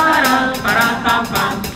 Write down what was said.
para para para